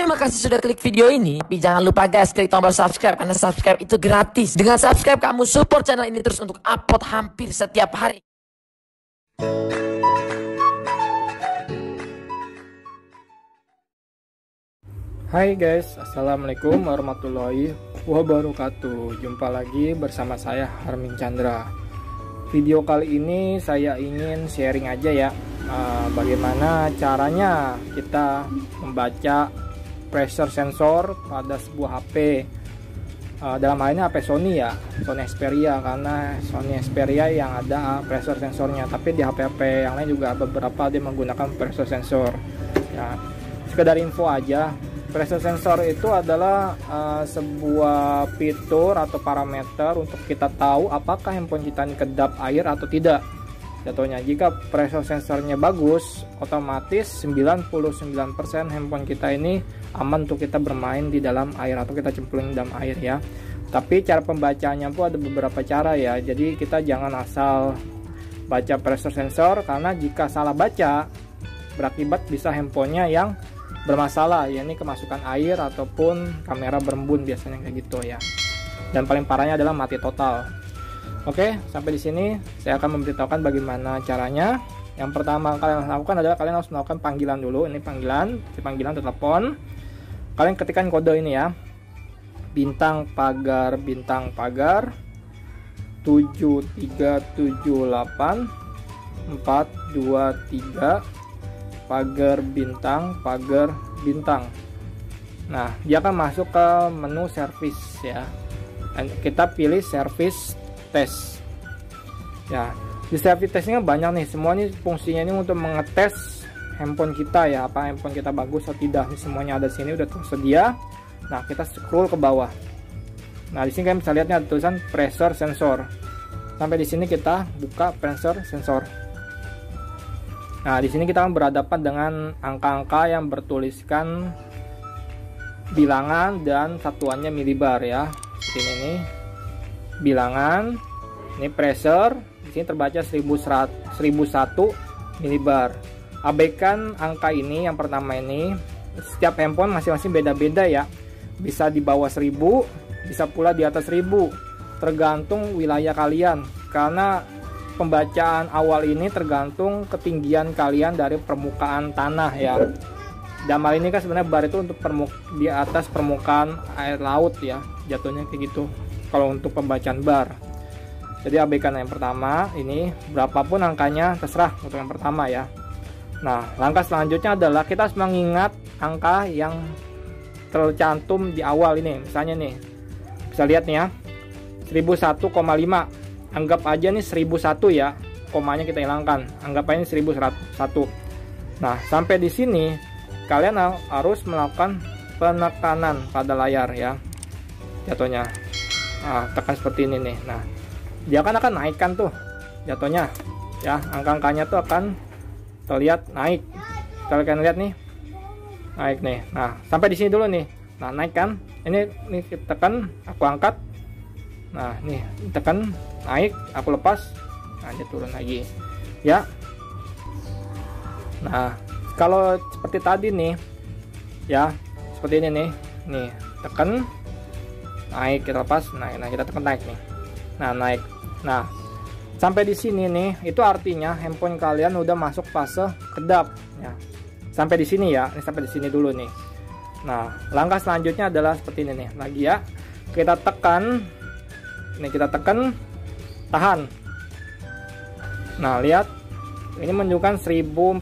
Terima kasih sudah klik video ini. Tapi jangan lupa guys, klik tombol subscribe karena subscribe itu gratis. Dengan subscribe kamu support channel ini terus untuk upload hampir setiap hari. Hai guys, Assalamualaikum warahmatullahi wabarakatuh Jumpa lagi bersama saya Harmin Chandra Video kali ini saya ingin sharing aja ya uh, Bagaimana caranya kita membaca pressure sensor pada sebuah HP uh, dalam hal ini HP Sony ya Sony Xperia karena Sony Xperia yang ada pressure sensornya. Tapi di HP-HP yang lain juga beberapa dia menggunakan pressure sensor. Ya sekedar info aja. Pressure sensor itu adalah uh, sebuah fitur atau parameter untuk kita tahu apakah handphone kita ini kedap air atau tidak Jatuhnya jika pressure sensornya bagus, otomatis 99% handphone kita ini aman untuk kita bermain di dalam air atau kita cemplungin dalam air ya. Tapi cara pembacaannya pun ada beberapa cara ya. Jadi kita jangan asal baca pressure sensor karena jika salah baca berakibat bisa handphonenya yang bermasalah ya ini kemasukan air ataupun kamera berembun biasanya kayak gitu ya. Dan paling parahnya adalah mati total. Oke, sampai di sini saya akan memberitahukan bagaimana caranya. Yang pertama kalian harus lakukan adalah kalian harus melakukan panggilan dulu. Ini panggilan, si panggilan telepon. Kalian ketikkan kode ini ya. Bintang pagar bintang pagar 7378 423 pagar bintang pagar bintang. Nah, dia akan masuk ke menu service ya. Kita pilih service tes. Ya di service tesnya banyak nih. Semua ini fungsinya ini untuk mengetes handphone kita ya apa handphone kita bagus atau tidak. Ini semuanya ada sini udah tersedia. Nah kita scroll ke bawah. Nah di sini kalian bisa lihatnya ada tulisan pressure sensor. Sampai di sini kita buka pressure sensor. Nah di sini kita akan berhadapan dengan angka-angka yang bertuliskan bilangan dan satuannya milibar ya. Seperti ini bilangan. Ini pressure. Di sini terbaca 1001 milibar abaikan angka ini yang pertama ini. Setiap handphone masing-masing beda-beda ya. Bisa di bawah 1000 bisa pula di atas 1000 tergantung wilayah kalian. Karena pembacaan awal ini tergantung ketinggian kalian dari permukaan tanah ya. Dalam hal ini kan sebenarnya bar itu untuk permuk di atas permukaan air laut ya. Jatuhnya kayak gitu kalau untuk pembacaan bar. Jadi abaikan yang pertama ini berapapun angkanya terserah untuk yang pertama ya. Nah langkah selanjutnya adalah kita harus mengingat angka yang tercantum di awal ini. Misalnya nih bisa lihat nih ya 1001,5 anggap aja nih 1001 ya komanya kita hilangkan. Anggap aja ini 1001 nah sampai di sini kalian harus melakukan penekanan pada layar ya jatuhnya nah, tekan seperti ini nih. Nah dia kan akan naikkan tuh. Jatuhnya ya angka-angkanya tuh akan terlihat naik. Kalian lihat nih. Naik nih. Nah sampai di sini dulu nih. Nah naik kan? Ini nih tekan aku angkat. Nah nih tekan naik aku lepas. Nah dia turun lagi. Ya. Nah kalau seperti tadi nih ya seperti ini nih. Nih tekan naik kita lepas naik nah kita tekan naik nih. Nah naik. Nah sampai di sini nih itu artinya handphone kalian udah masuk fase kedap ya. Sampai di sini ya ini sampai di sini dulu nih. Nah langkah selanjutnya adalah seperti ini nih. Lagi ya kita tekan ini kita tekan tahan. Nah lihat ini menunjukkan 1040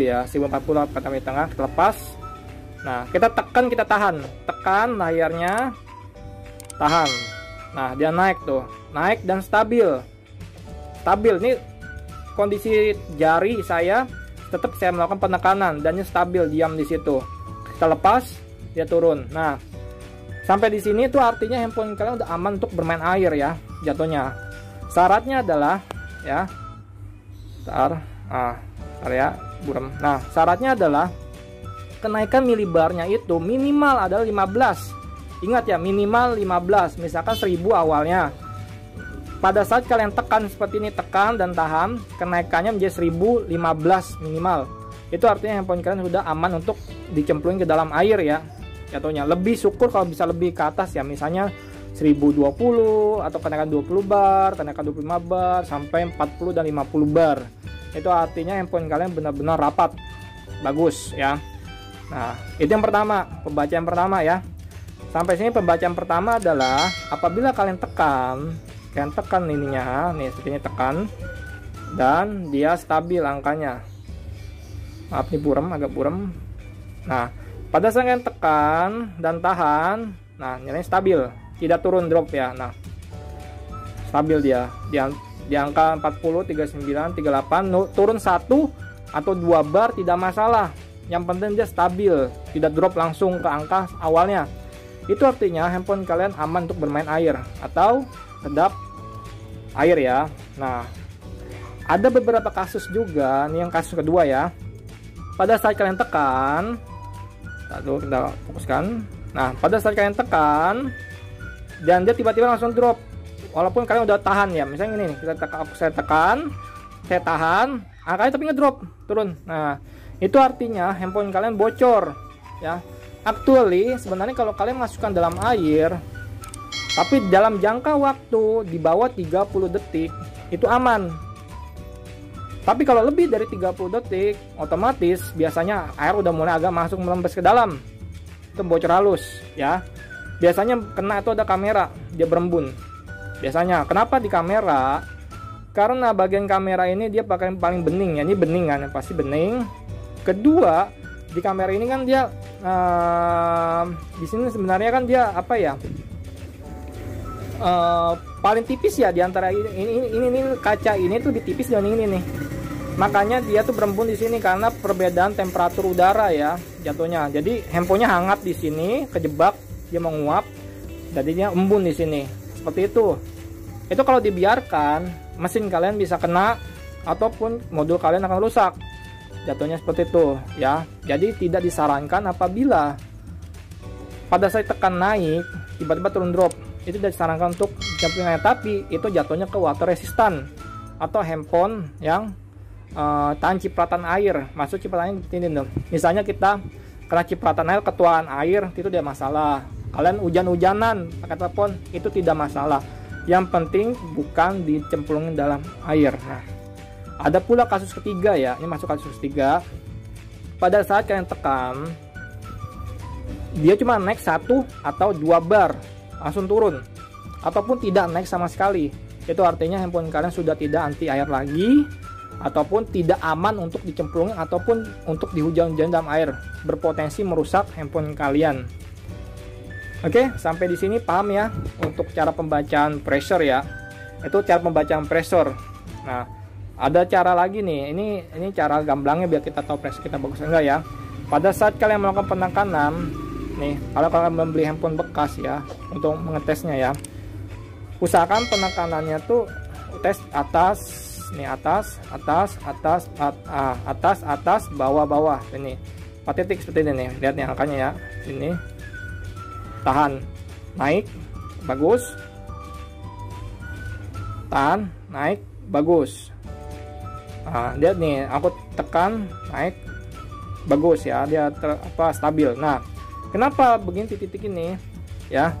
ya 1040 kata di tengah kita lepas nah kita tekan kita tahan. Tekan layarnya tahan. Nah dia naik tuh. Naik dan stabil. Stabil. Ini kondisi jari saya tetap saya melakukan penekanan dan ini stabil diam di situ. Kita lepas dia turun. Nah sampai di sini itu artinya handphone kalian udah aman untuk bermain air ya jatuhnya. Syaratnya adalah ya tar ah area buram nah syaratnya adalah kenaikan milibarnya itu minimal adalah 15 Ingat ya minimal 15 misalkan 1000 awalnya. Pada saat kalian tekan seperti ini tekan dan tahan kenaikannya menjadi 1015 minimal. itu artinya handphone kalian sudah aman untuk dicemplungin ke dalam air ya jatuhnya lebih syukur kalau bisa lebih ke atas ya misalnya 1020 atau kenaikan 20 bar, kenaikan 25 bar sampai 40 dan 50 bar. Itu artinya handphone kalian benar-benar rapat. Bagus ya. Nah, itu yang pertama, pembacaan pertama ya. Sampai sini pembacaan pertama adalah apabila kalian tekan, kalian tekan ininya, nih seperti ini tekan dan dia stabil angkanya. Maaf nih buram, agak buram. Nah, pada saat kalian tekan dan tahan, nah nilainya stabil. Tidak turun drop ya nah. Stabil dia. Di, di angka 40 39 38 turun satu atau dua bar tidak masalah. Yang penting dia stabil tidak drop langsung ke angka awalnya itu artinya handphone kalian aman untuk bermain air atau kedap air ya. Nah ada beberapa kasus juga. Nih yang kasus kedua ya. Pada saat kalian tekan lalu kita fokuskan. Nah pada saat kalian tekan dan dia tiba-tiba langsung drop. Walaupun kalian udah tahan ya. Misalnya ini kita tekan aku saya tekan saya tahan angkanya tapi ngedrop turun. Nah itu artinya handphone kalian bocor ya actually sebenarnya kalau kalian masukkan dalam air tapi dalam jangka waktu di bawah 30 detik itu aman. Tapi kalau lebih dari 30 detik otomatis biasanya air udah mulai agak masuk melembes ke dalam. Itu bocor halus ya. Biasanya kena itu ada kamera dia berembun. Biasanya. Kenapa di kamera? Karena bagian kamera ini dia pakai paling bening ya. Ini bening kan pasti bening. Kedua di kamera ini kan dia uh, di sini sebenarnya kan dia apa ya? Uh, paling tipis ya di antara ini ini, ini ini kaca ini tuh ditipis dengan ini nih. Makanya dia tuh berembun di sini karena perbedaan temperatur udara ya jatuhnya. Jadi handphonenya hangat di sini kejebak dia menguap jadinya embun di sini. Seperti itu. Itu kalau dibiarkan mesin kalian bisa kena ataupun modul kalian akan rusak jatuhnya seperti itu ya. Jadi tidak disarankan apabila pada saat tekan naik tiba-tiba turun drop. Itu tidak disarankan untuk jumping air tapi itu jatuhnya ke water resistant atau handphone yang uh, tahan cipratan air. Masuk cipratan air ini dong misalnya kita kena cipratan air ketuaan air itu tidak masalah. Kalian hujan-hujanan pakai telepon itu tidak masalah. Yang penting bukan dicemplungin dalam air. Nah ada pula kasus ketiga ya. Ini masuk kasus ketiga. Pada saat kalian tekan dia cuma naik satu atau dua bar langsung turun. Ataupun tidak naik sama sekali. Itu artinya handphone kalian sudah tidak anti air lagi ataupun tidak aman untuk dicemplungin ataupun untuk dihujan-hujan dalam air. Berpotensi merusak handphone kalian. Oke, sampai di sini paham ya untuk cara pembacaan pressure ya. Itu cara pembacaan pressure. Nah, ada cara lagi nih. Ini ini cara gamblangnya biar kita tahu pressure kita bagus enggak ya. Pada saat kalian melakukan penekanan, nih, kalau kalian membeli handphone bekas ya untuk mengetesnya ya. Usahakan penekanannya tuh tes atas, nih atas, atas, atas, at, ah, atas, atas, bawah, bawah. Ini. Empat titik seperti ini nih. Lihat nih angkanya ya. Ini tahan naik bagus tahan naik bagus nah, lihat nih aku tekan naik. Bagus ya dia ter, apa stabil. Nah kenapa begini titik-titik ini? Ya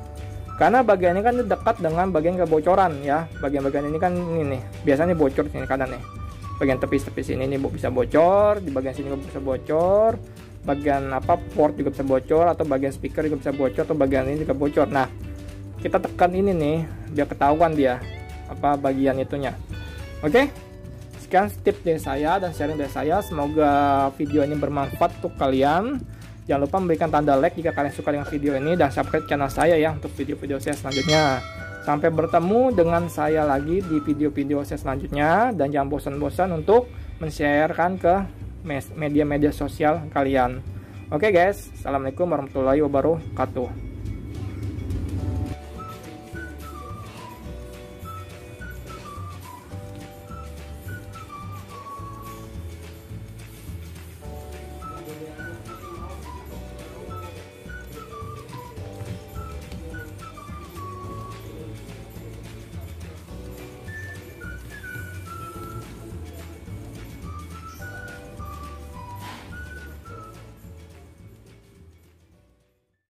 karena bagian ini kan dekat dengan bagian kebocoran ya. Bagian-bagian ini kan ini nih biasanya bocor sini kanan nih. Bagian tepis-tepis ini nih bisa bocor di bagian sini bisa bocor. Bagian apa port juga bisa bocor atau bagian speaker juga bisa bocor atau bagian ini juga bocor. Nah kita tekan ini nih biar ketahuan dia apa bagian itunya. Oke? okay? Sekian tips dari saya dan sharing dari saya. Semoga video ini bermanfaat untuk kalian. Jangan lupa memberikan tanda like jika kalian suka dengan video ini dan subscribe channel saya ya untuk video-video saya selanjutnya. Sampai bertemu dengan saya lagi di video-video saya selanjutnya. Dan jangan bosan-bosan untuk men-sharekan ke media-media sosial kalian. Oke okay guys, Assalamualaikum warahmatullahi wabarakatuh. Yeah.